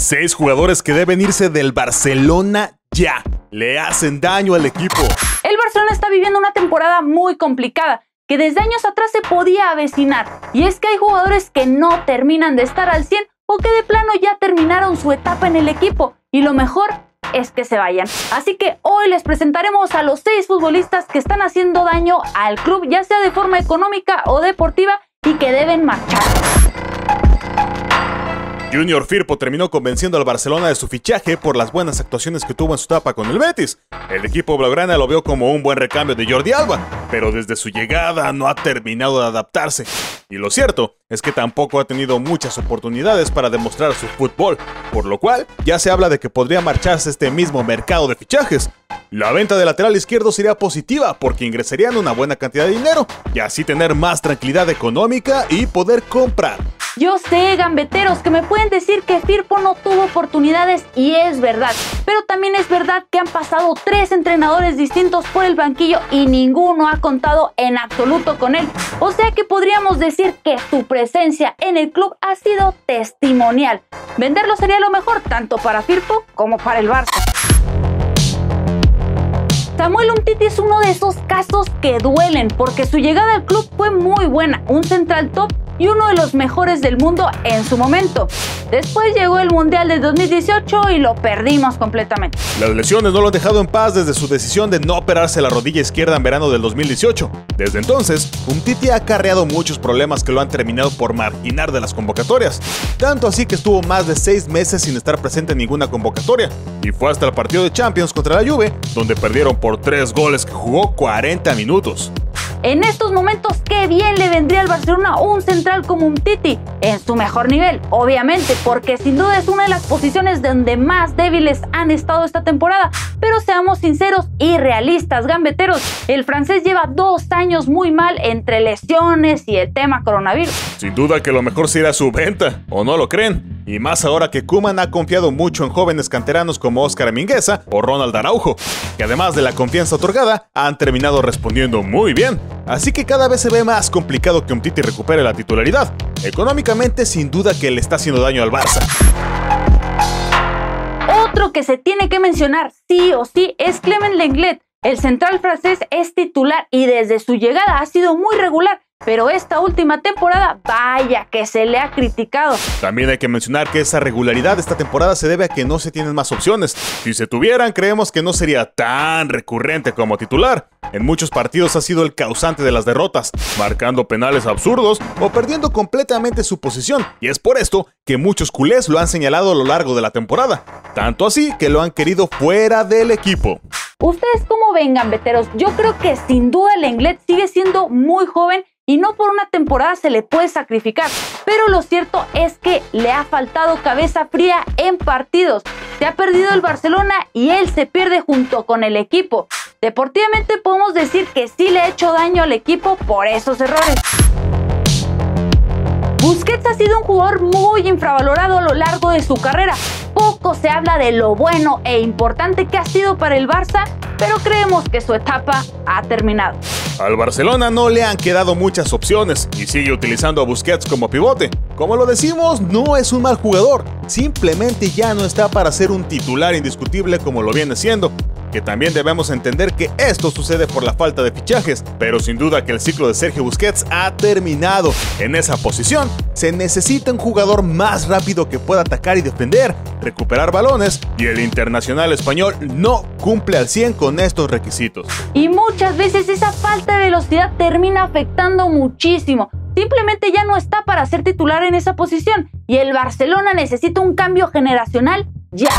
Seis jugadores que deben irse del Barcelona ya. Le hacen daño al equipo. El Barcelona está viviendo una temporada muy complicada que desde años atrás se podía avecinar. Y es que hay jugadores que no terminan de estar al 100 o que de plano ya terminaron su etapa en el equipo. Y lo mejor es que se vayan. Así que hoy les presentaremos a los seis futbolistas que están haciendo daño al club, ya sea de forma económica o deportiva, y que deben marchar. Junior Firpo terminó convenciendo al Barcelona de su fichaje por las buenas actuaciones que tuvo en su etapa con el Betis. El equipo blaugrana lo vio como un buen recambio de Jordi Alba, pero desde su llegada no ha terminado de adaptarse. Y lo cierto es que tampoco ha tenido muchas oportunidades para demostrar su fútbol, por lo cual ya se habla de que podría marcharse este mismo mercado de fichajes. La venta de lateral izquierdo sería positiva porque ingresarían una buena cantidad de dinero y así tener más tranquilidad económica y poder comprar. Yo sé, gambeteros, que me pueden decir que Firpo no tuvo oportunidades y es verdad, pero también es verdad que han pasado tres entrenadores distintos por el banquillo y ninguno ha contado en absoluto con él. O sea que podríamos decir que su presencia en el club ha sido testimonial. Venderlo sería lo mejor tanto para Firpo como para el Barça. Samuel Umtiti es uno de esos casos que duelen porque su llegada al club fue muy buena, un central top y uno de los mejores del mundo en su momento. Después llegó el Mundial de 2018 y lo perdimos completamente. Las lesiones no lo han dejado en paz desde su decisión de no operarse la rodilla izquierda en verano del 2018. Desde entonces, Umtiti ha acarreado muchos problemas que lo han terminado por marginar de las convocatorias. Tanto así que estuvo más de seis meses sin estar presente en ninguna convocatoria. Y fue hasta el partido de Champions contra la Juve, donde perdieron por tres goles que jugó 40 minutos. En estos momentos, qué bien le vendría al Barcelona un central como un Titi, en su mejor nivel, obviamente, porque sin duda es una de las posiciones donde más débiles han estado esta temporada. Pero seamos sinceros y realistas, gambeteros, el francés lleva dos años muy mal entre lesiones y el tema coronavirus. Sin duda que lo mejor será su venta, ¿o no lo creen? Y más ahora que Kuman ha confiado mucho en jóvenes canteranos como Oscar Mingueza o Ronald Araujo, que además de la confianza otorgada, han terminado respondiendo muy bien. Así que cada vez se ve más complicado que Umtiti recupere la titularidad. Económicamente, sin duda que le está haciendo daño al Barça. Otro que se tiene que mencionar sí o sí es Clement Lenglet. El central francés es titular y desde su llegada ha sido muy regular pero esta última temporada, vaya que se le ha criticado. También hay que mencionar que esa regularidad de esta temporada se debe a que no se tienen más opciones. Si se tuvieran, creemos que no sería tan recurrente como titular. En muchos partidos ha sido el causante de las derrotas, marcando penales absurdos o perdiendo completamente su posición. Y es por esto que muchos culés lo han señalado a lo largo de la temporada. Tanto así que lo han querido fuera del equipo. Ustedes cómo vengan, veteros, yo creo que sin duda el Englet sigue siendo muy joven y no por una temporada se le puede sacrificar. Pero lo cierto es que le ha faltado cabeza fría en partidos. Se ha perdido el Barcelona y él se pierde junto con el equipo. Deportivamente podemos decir que sí le ha hecho daño al equipo por esos errores. Busquets ha sido un jugador muy infravalorado a lo largo de su carrera. Poco se habla de lo bueno e importante que ha sido para el Barça, pero creemos que su etapa ha terminado. Al Barcelona no le han quedado muchas opciones y sigue utilizando a Busquets como pivote. Como lo decimos, no es un mal jugador, simplemente ya no está para ser un titular indiscutible como lo viene siendo. Que también debemos entender que esto sucede por la falta de fichajes, pero sin duda que el ciclo de Sergio Busquets ha terminado. En esa posición se necesita un jugador más rápido que pueda atacar y defender, recuperar balones y el internacional español no cumple al 100 con estos requisitos. Y muchas veces esa falta de velocidad termina afectando muchísimo. Simplemente ya no está para ser titular en esa posición y el Barcelona necesita un cambio generacional ya.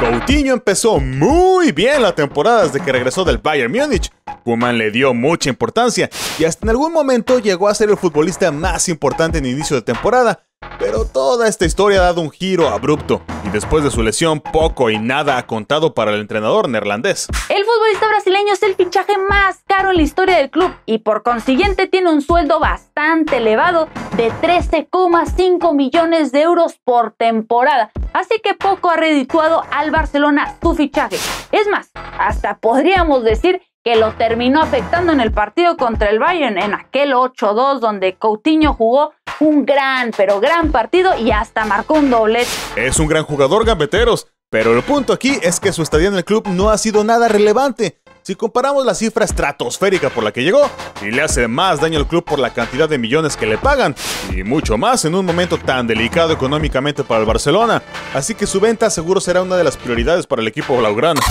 Coutinho empezó muy bien la temporada desde que regresó del Bayern Múnich. Kuman le dio mucha importancia y hasta en algún momento llegó a ser el futbolista más importante en inicio de temporada, pero toda esta historia ha dado un giro abrupto y después de su lesión poco y nada ha contado para el entrenador neerlandés. El futbolista brasileño es el fichaje más caro en la historia del club y por consiguiente tiene un sueldo bastante elevado de 13,5 millones de euros por temporada. Así que poco ha redituado al Barcelona su fichaje. Es más, hasta podríamos decir que lo terminó afectando en el partido contra el Bayern en aquel 8-2 donde Coutinho jugó un gran, pero gran partido y hasta marcó un doblete. Es un gran jugador, gambeteros, pero el punto aquí es que su estadía en el club no ha sido nada relevante. Si comparamos la cifra estratosférica por la que llegó, y le hace más daño al club por la cantidad de millones que le pagan, y mucho más en un momento tan delicado económicamente para el Barcelona, así que su venta seguro será una de las prioridades para el equipo blaugrana.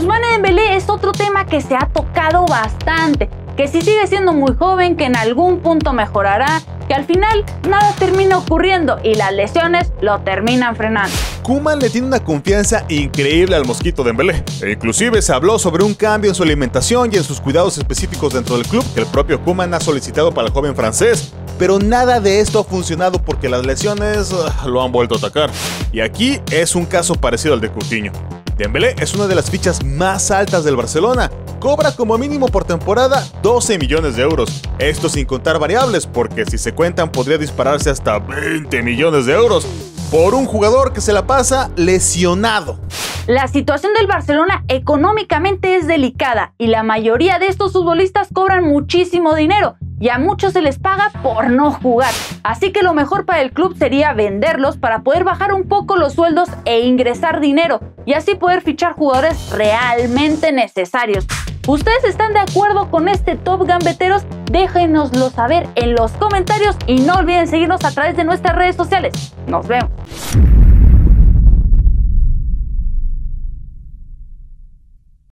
Ousmane Dembélé es otro tema que se ha tocado bastante, que si sigue siendo muy joven, que en algún punto mejorará, que al final nada termina ocurriendo y las lesiones lo terminan frenando. Kuman le tiene una confianza increíble al mosquito Dembélé. E inclusive se habló sobre un cambio en su alimentación y en sus cuidados específicos dentro del club que el propio Kuman ha solicitado para el joven francés. Pero nada de esto ha funcionado porque las lesiones uh, lo han vuelto a atacar. Y aquí es un caso parecido al de Coutinho. Dembélé es una de las fichas más altas del Barcelona. Cobra como mínimo por temporada 12 millones de euros. Esto sin contar variables, porque si se cuentan podría dispararse hasta 20 millones de euros por un jugador que se la pasa lesionado. La situación del Barcelona económicamente es delicada y la mayoría de estos futbolistas cobran muchísimo dinero y a muchos se les paga por no jugar. Así que lo mejor para el club sería venderlos para poder bajar un poco los sueldos e ingresar dinero y así poder fichar jugadores realmente necesarios. ¿Ustedes están de acuerdo con este top gambeteros? Déjenoslo saber en los comentarios y no olviden seguirnos a través de nuestras redes sociales. Nos vemos.